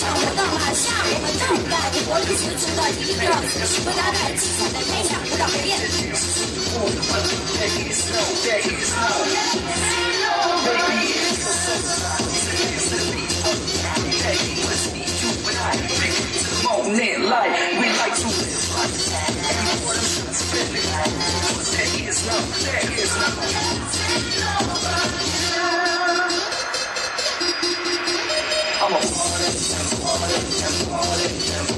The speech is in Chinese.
我们到马下，我们动感活力十足的一个，不加奶、不加糖的天下不 o 变。morning.